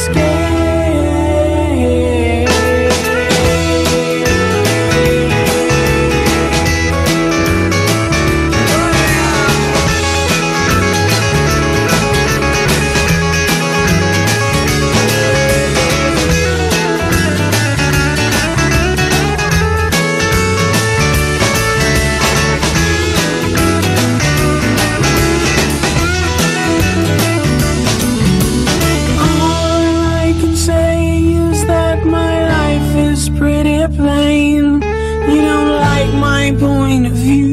escape point of view.